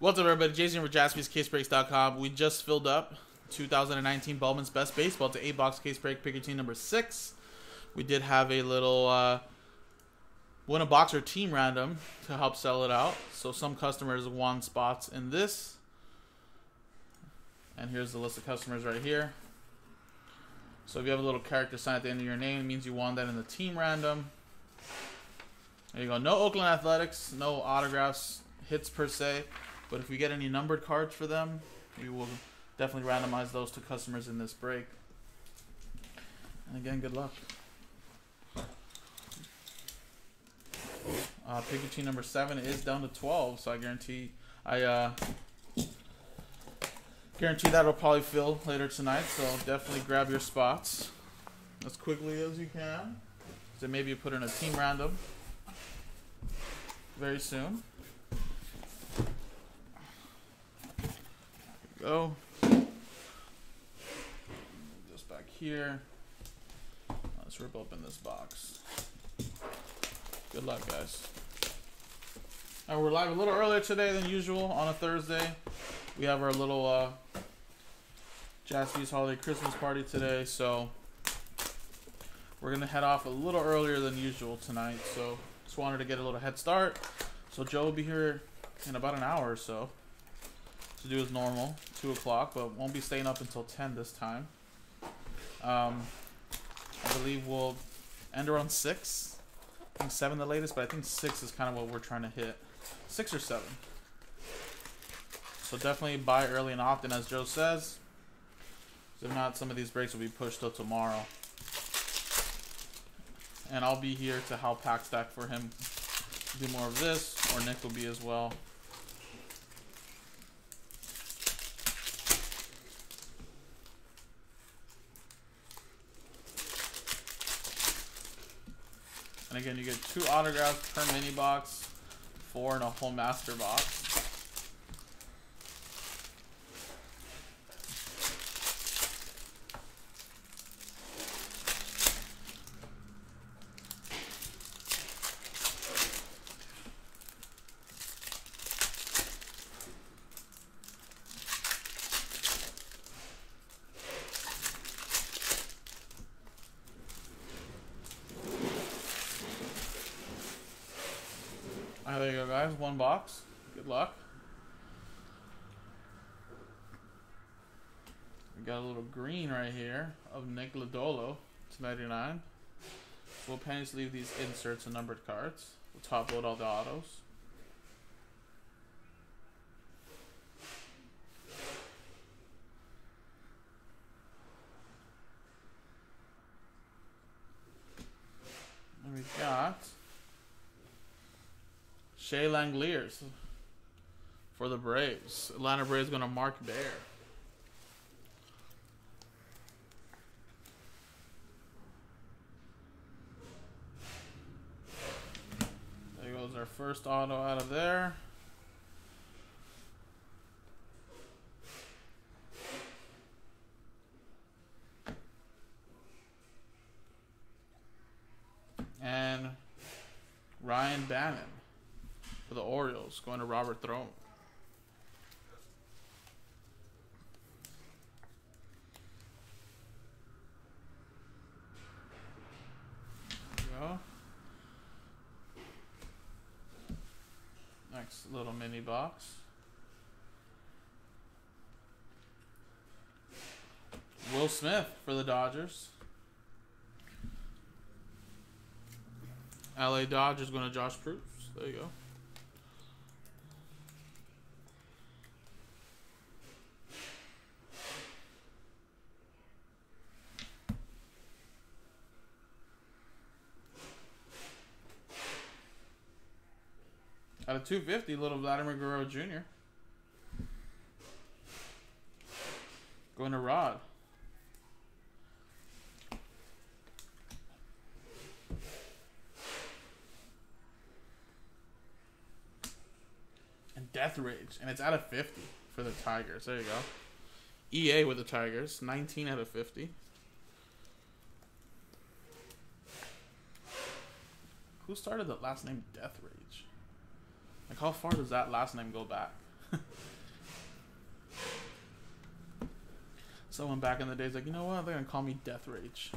What's up, everybody? Jason from JaspysCaseBreaks.com. We just filled up 2019 Bowman's Best Baseball. to eight box case break. Pick team number six. We did have a little uh, win a box or team random to help sell it out. So some customers won spots in this. And here's the list of customers right here. So if you have a little character sign at the end of your name, it means you won that in the team random. There you go. No Oakland Athletics, no autographs, hits per se. But if we get any numbered cards for them, we will definitely randomize those to customers in this break. And again, good luck. Uh, Pikachu number seven is down to 12, so I guarantee I uh, guarantee that'll probably fill later tonight. So definitely grab your spots as quickly as you can. So maybe you put in a team random very soon. Go. This back here. Let's rip open this box. Good luck, guys. And we're live a little earlier today than usual on a Thursday. We have our little uh, holiday Christmas party today, so we're gonna head off a little earlier than usual tonight. So just wanted to get a little head start. So Joe will be here in about an hour or so to do as normal, 2 o'clock, but won't be staying up until 10 this time. Um, I believe we'll end around 6. I think 7 the latest, but I think 6 is kind of what we're trying to hit. 6 or 7. So definitely buy early and often, as Joe says. If not, some of these breaks will be pushed till tomorrow. And I'll be here to help pack stack for him do more of this, or Nick will be as well. Again, you get two autographs per mini box, four in a whole master box. Right, there you go, guys. One box. Good luck. We got a little green right here of Nick Lodolo to 99. We'll pennies leave these inserts and numbered cards. We'll top load all the autos. And we got Shea Langeliers for the Braves. Atlanta Braves going to Mark Bear. There goes our first auto out of there. And Ryan Bannon for the Orioles, going to Robert Throne. Next little mini box. Will Smith for the Dodgers. LA Dodgers going to Josh Bruce. There you go. Out of 250, little Vladimir Guerrero Jr. Going to Rod. And Death Rage. And it's out of 50 for the Tigers. There you go. EA with the Tigers. 19 out of 50. Who started the last name Death Rage? Like, how far does that last name go back? Someone back in the days like, you know what? They're gonna call me Death Rage.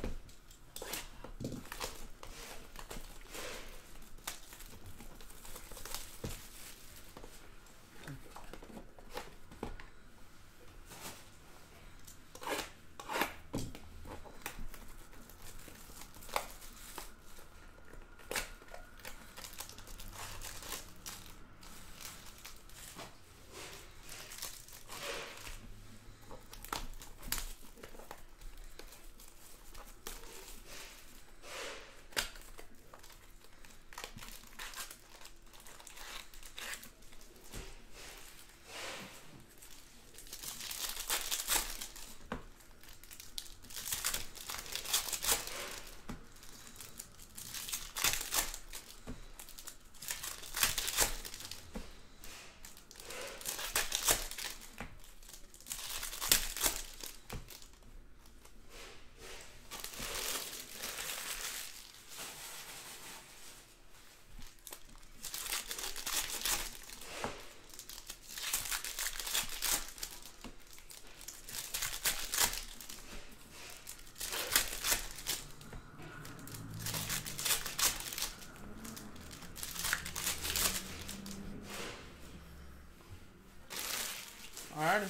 Alrighty.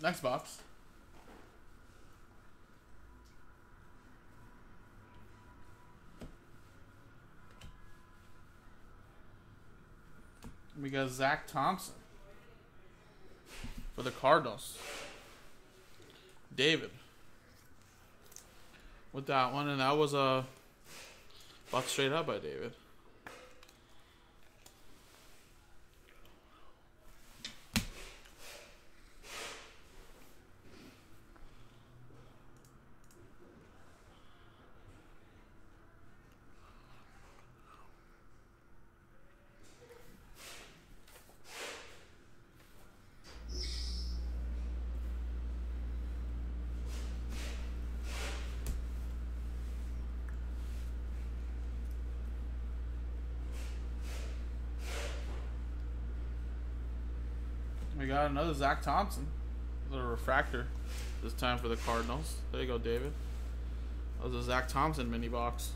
Next box. We got Zack Thompson for the Cardinals. David with that one, and that was a uh, straight up by David. Got another Zack Thompson. Little refractor this time for the Cardinals. There you go, David. That was a Zack Thompson mini box.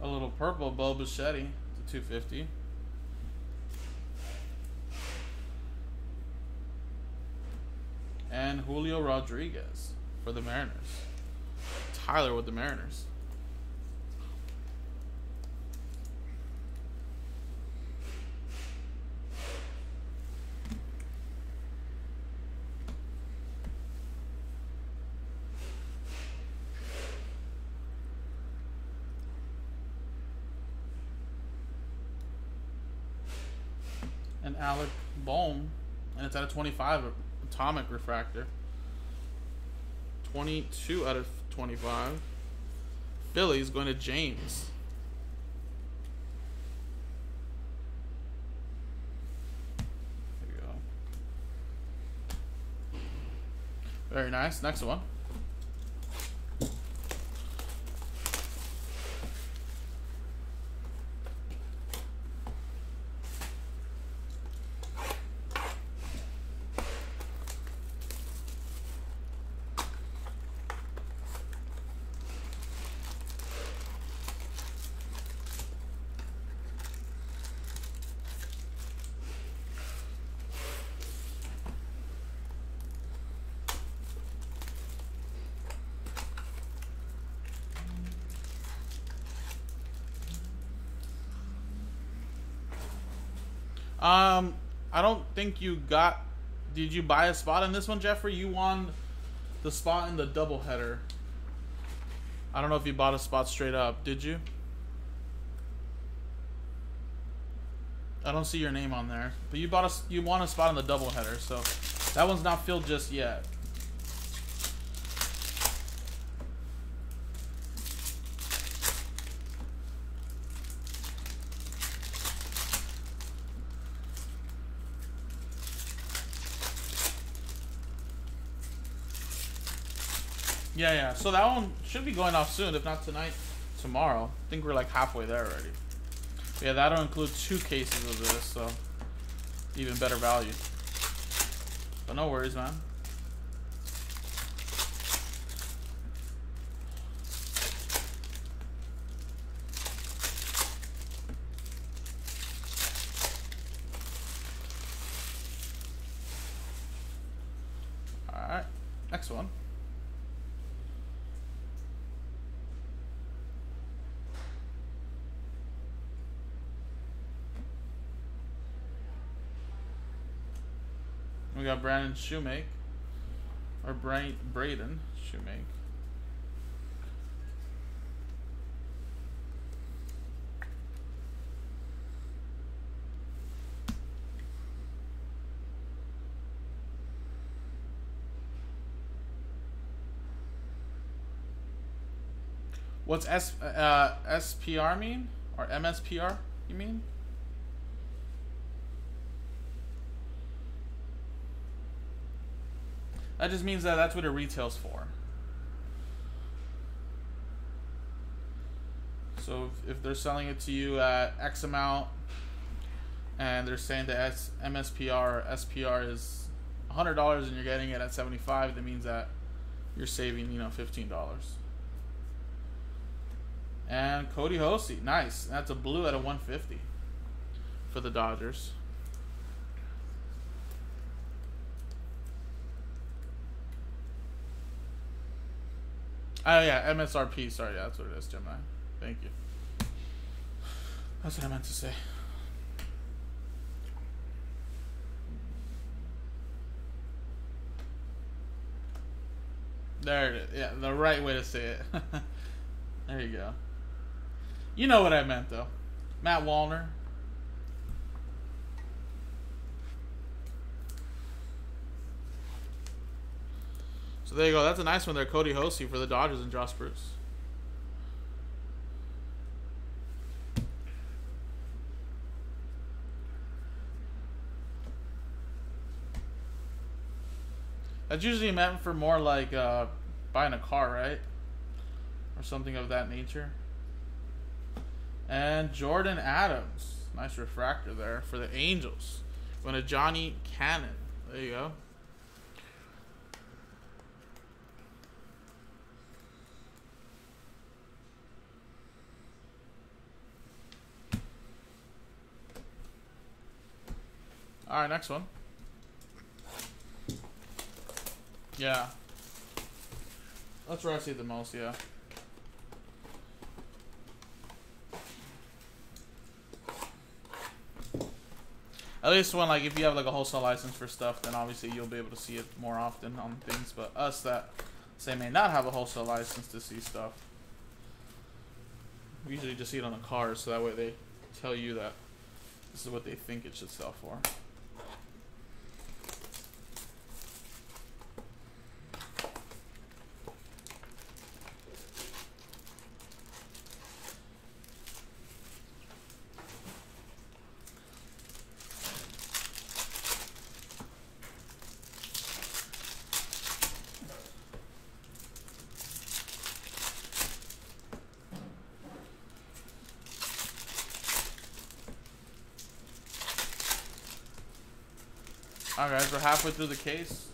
A little purple Bo Bichette to 250. and Julio Rodriguez for the Mariners. Tyler with the Mariners. And Alec Bohm, and it's at a 25 Atomic Refractor. 22 out of 25. Phillies going to James. There you go. Very nice. Next one. Um, I don't think you got. Did you buy a spot in this one, Jeffrey? You won the spot in the doubleheader. I don't know if you bought a spot straight up. Did you? I don't see your name on there, but you bought a you won a spot in the doubleheader, so that one's not filled just yet. Yeah, yeah. So that one should be going off soon, if not tonight, tomorrow. I think we're like halfway there already. Yeah, that'll include two cases of this, so even better value. But no worries, man. Alright, next one. We got Brandon Shewmake. Or Bra- Braden Shewmake. What's S uh, SPR mean? Or MSPR, you mean? That just means that that's what it retails for. So if, they're selling it to you at X amount, and they're saying the S, MSPR or SPR is $100 and you're getting it at 75 that means that you're saving, you know, $15. And Kody Hoese, nice. That's a blue at a 150 for the Dodgers. Oh yeah, MSRP. Sorry, yeah, that's what it is, Gemini. Thank you. That's what I meant to say. There it is. Yeah, the right way to say it. there you go. You know what I meant, though. Matt Wallner. So there you go. That's a nice one there, Kody Hoese for the Dodgers and Josh Bruce. That's usually meant for more like uh, buying a car, right? Or something of that nature. And Jordyn Adams. Nice refractor there for the Angels. Going to Johnny Cannon. There you go. All right, next one. Yeah. That's where I see it the most, yeah. At least when like if you have like a wholesale license for stuff, then obviously you'll be able to see it more often on things. But us that say may not have a wholesale license to see stuff, we usually just see it on the cars, so that way they tell you that this is what they think it should sell for. Alright guys, we're halfway through the case.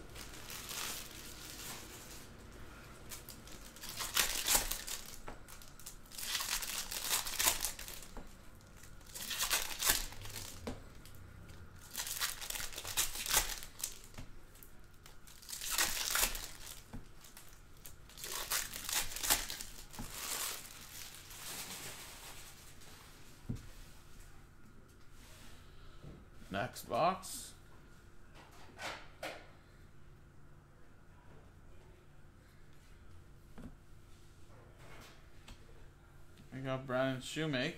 Next box. We got Brandon Shewmake.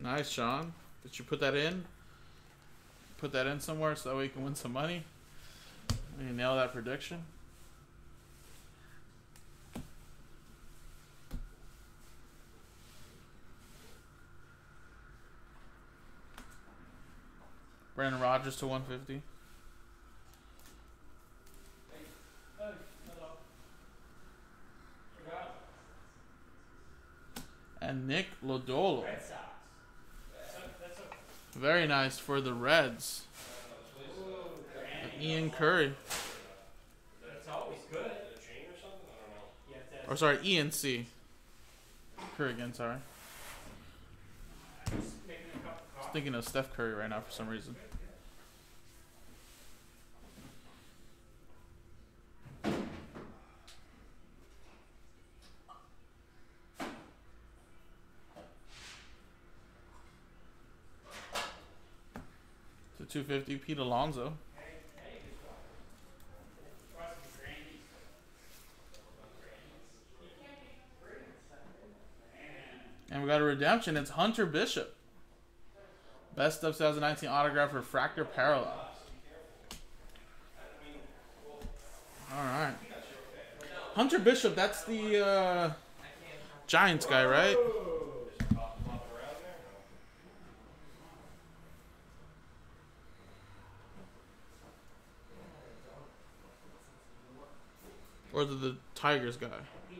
Nice, Sean. Did you put that in? Put that in somewhere so that way you can win some money? You nail that prediction? Brandon Rogers to 150. And Nick Lodolo. Very nice for the Reds. Ian Curry. That's always good. Or sorry, Ian C. Curry again, sorry. Just making a cup of coffee. Thinking of Steph Curry right now for some reason. 250, Pete Alonso. And we got a redemption. It's Hunter Bishop. Best of 2019 autograph refractor parallel. All right. Hunter Bishop, that's the uh, Giants guy, right? Or the, the Tigers guy.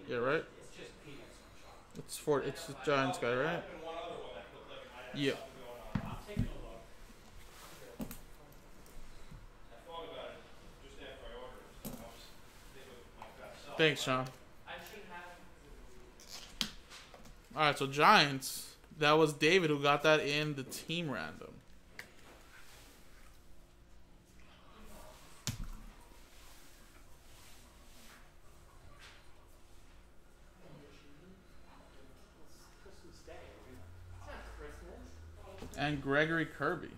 Yeah, right? It's for it's the Giants guy, right? Yeah. Thanks, Sean. All right, so Giants. That was David who got that in the team random. Christmas Day. It's not Christmas. And Gregory Kirby.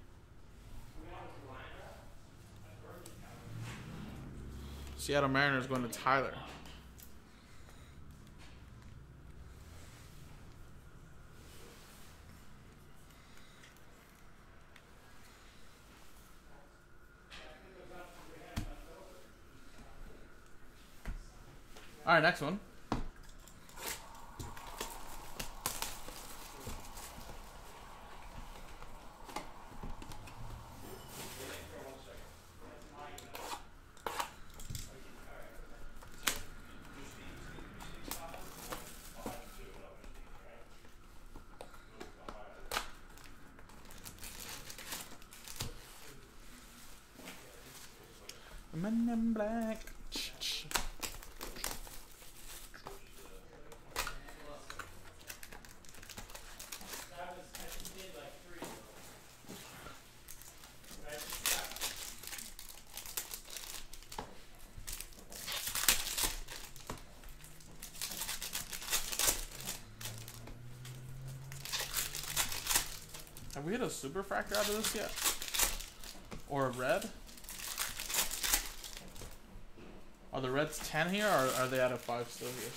Seattle Mariners going to Tyler. All right, next one. Men in Black. That was, I just did like three of those. But I just got Have we hit a super fractor out of this yet? Or a red? Are the reds 10 here or are they out of 5 still here?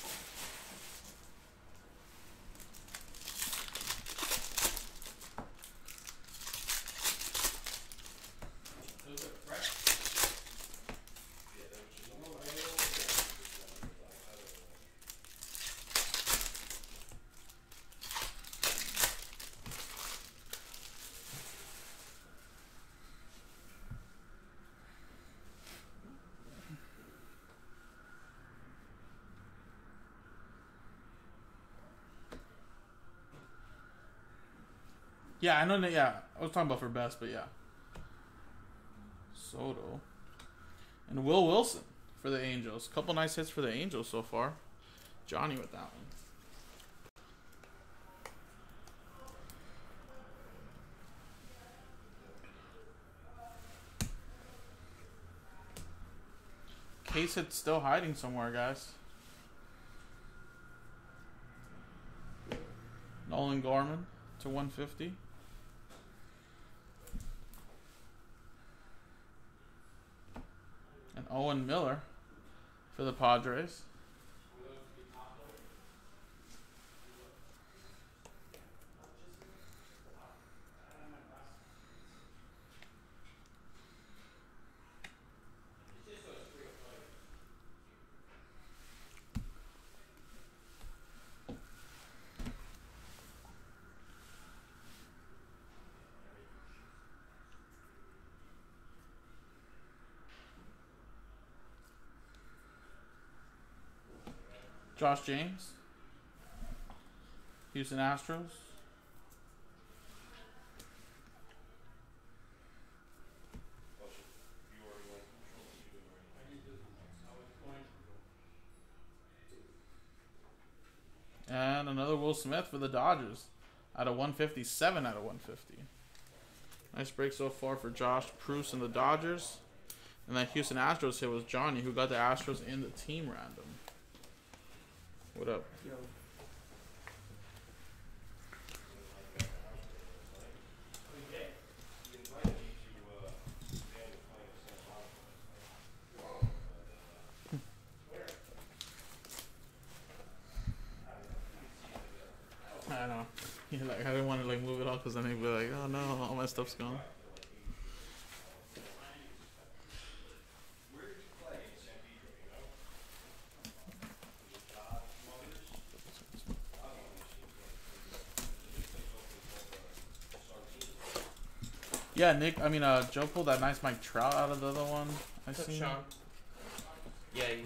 those are fresh. Yeah, I know that. Yeah, I was talking about for best, but yeah. Soto. And Will Wilson for the Angels. Couple nice hits for the Angels so far. Johnny with that one. Case hit still hiding somewhere, guys. Nolan Gorman to 150. And Owen Miller for the Padres. Josh James. Houston Astros. And another Will Smith for the Dodgers. Out of 157 out of 150. Nice break so far for Josh Bruce and the Dodgers. And that Houston Astros hit was Johnny, who got the Astros in the team random. What up? Yo. I know. Yeah, like I didn't want to like move it all because then he'd be like, "Oh no, all my stuff's gone." Yeah, Nick. I mean, uh, Joe pulled that nice Mike Trout out of the other one. I What's up, seen. Sean? Yeah, you,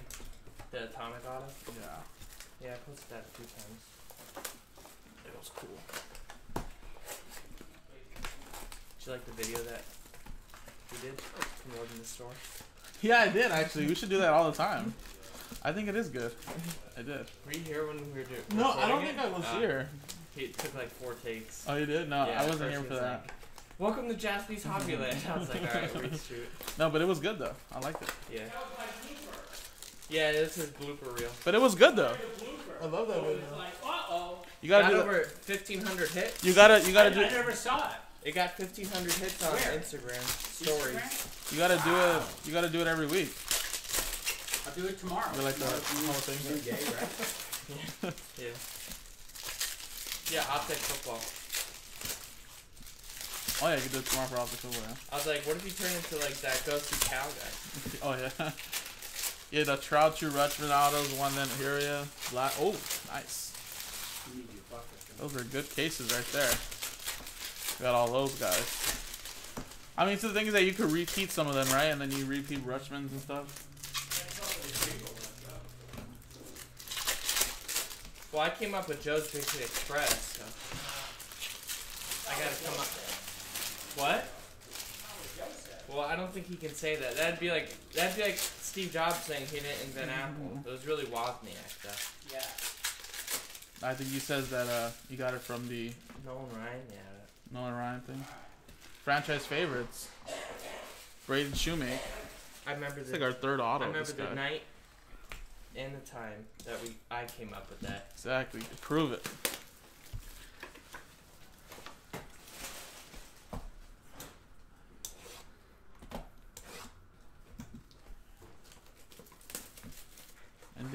the atomic auto. Yeah, Yeah, I posted that a few times. it was cool. Did you like the video that we did promoting the store? Yeah, I did actually. We should do that all the time. I think it is good. I did. Were you here when we were doing? No, I don't think it? I was Ah, here. He took like four takes. Oh, you did? No, Yeah, I wasn't here for that. like, Welcome to Jaspy's Hobbyland. I was like, alright, reshoot. No, but it was good though. I liked it. Yeah. Yeah, this is blooper reel. But it was good though. I love that So video. it's like, uh oh. You gotta got do. over 1,500 hits. You gotta. You gotta do. I never saw it. It got 1,500 hits on Where? Instagram stories. Instagram? You gotta do it. You gotta do it every week. I'll do it tomorrow. You're like the Tomorrow. whole thing? New day, right? Yeah. Yeah, optic football. Oh yeah, you can do it tomorrow for optical. Yeah. I was like, what if you turn into like that ghosty cow guy? Oh yeah. yeah, the Trout, Rutschman autos, one then here yeah. Black. Oh, nice. You need your bucket. Those are good cases right there. Got all those guys. I mean, so the thing is that you could repeat some of them, right? And then you repeat Rutschmans and stuff. Well, I came up with Joe's Hit Express, so I gotta come up. What? Well, I don't think he can say that. That'd be like that'd be like Steve Jobs saying he didn't invent Apple. It was really Wozniak stuff. Yeah. I think he says that uh, you got it from the Nolan Ryan, yeah. Nolan Ryan thing. Franchise favorites. Braden Shewmake. I remember It's the like our third auto. I remember This the guy. night and the time that we I came up with that. Exactly. Prove it.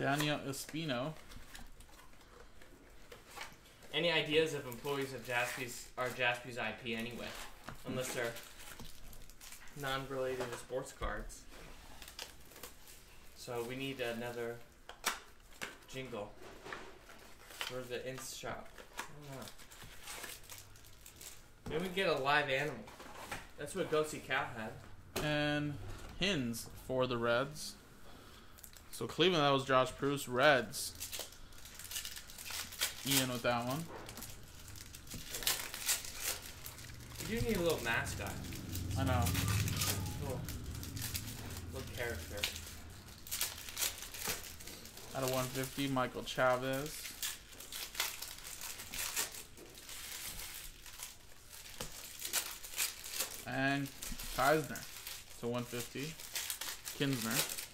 Daniel Espino. Any ideas of employees of Jaspy's are Jaspy's IP anyway, unless they're non-related to sports cards. So we need another jingle for the ins shop. I don't know. Maybe we get a live animal. That's what Ghosty Cow had. And Hinds for the Reds. So Cleveland, that was Josh Bruce. Reds. Ian with that one. You do need a little mascot, I know. little, little character. Out of 150, Michael Chavis. And Keisner to 150. Kinsner.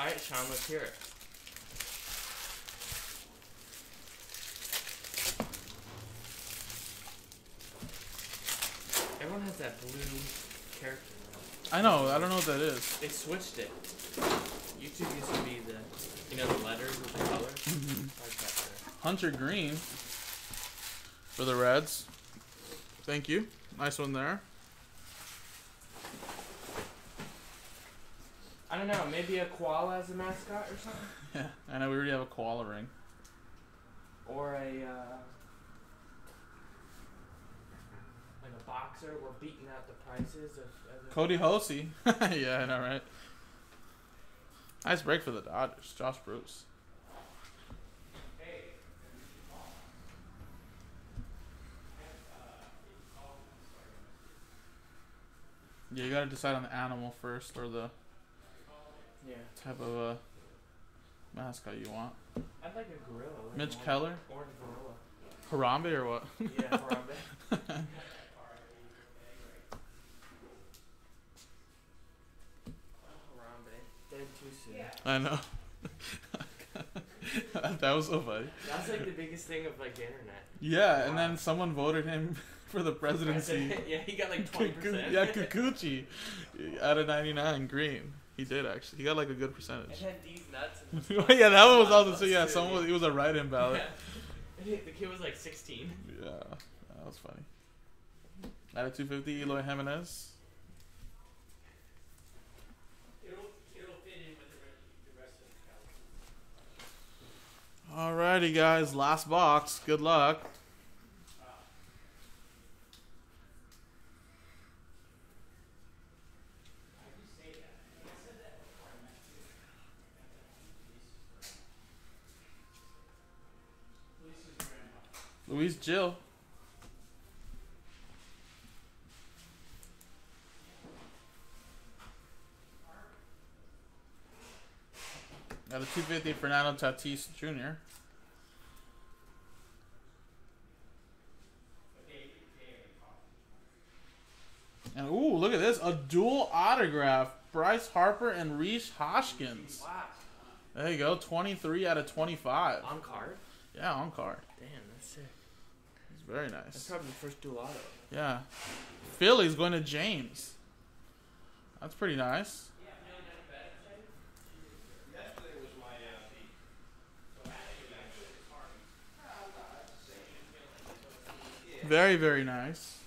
All right, Sean, let's hear it. Everyone has that blue character. I know, I don't know what that is. They switched it. YouTube used to be the, you know, the letters with the colors. Mm-hmm. I like. Hunter Greene for the Reds. Thank you. Nice one there. I don't know, maybe a koala as a mascot or something, Yeah, I know we already have a koala ring. or a uh, like a boxer. We're beating out the prices of. of Kody Hoese. yeah, I know, right? Nice break for the Dodgers. Josh Bruce. Yeah, you gotta decide on the animal first or the Yeah. type of uh, mascot you want. I'd like a gorilla. like Mitch Keller? Orange gorilla. Harambe or what? Yeah, Harambe. Harambe. Dead too soon. I know. that was so funny. That's like the biggest thing of like the internet. Yeah, and then someone voted him for the presidency. yeah, he got like twenty percent. yeah, Kikuchi out of 99 green. He did actually. He got like a good And percentage. then these nuts. Yeah, that one was also so yeah. too, Someone was, it was a write-in ballot. Yeah. The kid was like sixteen. Yeah, that was funny. Out of 250, Eloy Jimenez. It'll, it'll fit in with the rest, the rest of the colors. Alrighty, guys, last box. Good luck. I do say that. I said that before I met you. Lisa's grandma. Louise Jill. Out of 250, Fernando Tatis Jr. But they, they are And ooh, look at this. A dual autograph. Bryce Harper and Rhys Hoskins. Wow. There you go. 23 out of 25. On card. Yeah, on card. Damn, that's sick. It's nice. That's probably the first dual auto. Yeah. Philly's going to James. That's pretty nice. Yesterday was my uh. Very, very nice.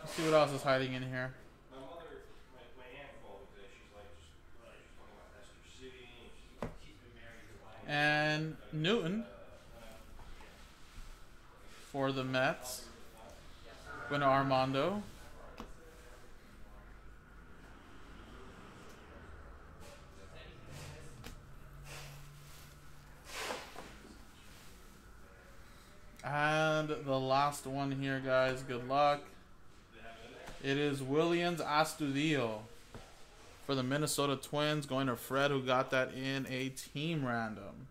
Let's see what else is hiding in here. My mother, my, my aunt called me. She's like, just, she's talking about Esther City. And she's, she's been married for a while. And Newton for the Mets. Going to Armando. And the last one here, guys. Good luck. It is Willians Astudillo for the Minnesota Twins, going to Fred, who got that in a team random.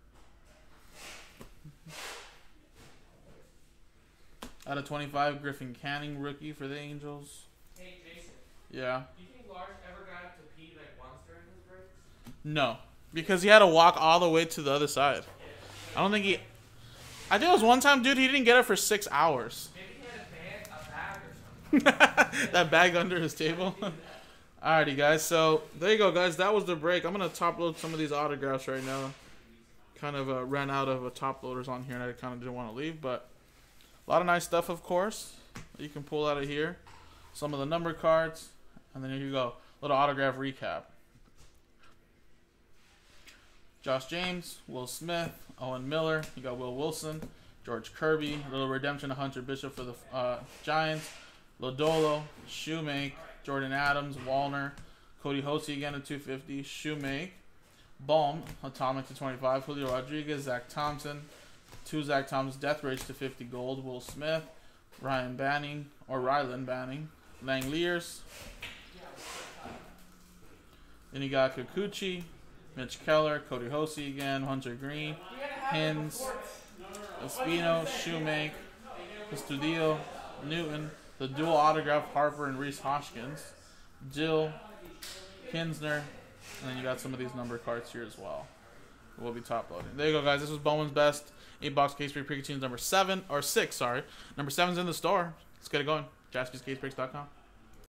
Out of 25, Griffin Canning, rookie for the Angels. Hey Jason, Yeah. do you think Lars ever got to pee like once during his breaks? No. Because he had to walk all the way to the other side. I don't think he. I think it was one time, dude, he didn't get it for six hours. Maybe he had a bag, a bag or something. that bag under his table. Alrighty, guys. So there you go, guys. That was the break. I'm gonna top load some of these autographs right now. Kind of uh, ran out of uh, top loaders on here, and I kind of didn't want to leave, but a lot of nice stuff, of course. that You can pull out of here. Some of the number cards, and then here you go. Little autograph recap. Josh James, Will Smith, Owen Miller. You got Will Wilson, George Kirby, little redemption of Hunter Bishop for the uh, Giants. Lodolo, Shewmake, Jordyn Adams, Wallner, Kody Hoese again at 250, Shewmake, Bohm, Atomic to 25, Julio Rodriguez, Zack Thompson, two Zack Thompson Death Rage to 50 gold, Will Smith, Ryan Banning, or Rylan Banning, Langeliers. Then you got Kikuchi, Mitch Keller, Kody Hoese again, Hunter Greene, Hinds, Espino, Shewmake, Astudillo, Newton, the dual autograph Harper and Rhys Hoskins, Jill, Kinsner, and then you got some of these number cards here as well. We'll be top loading. There you go, guys. This was Bowman's best eight box case break Pikachu's number seven or six. Sorry, number seven's in the store. Let's get it going. JaspysCaseBreaks.com.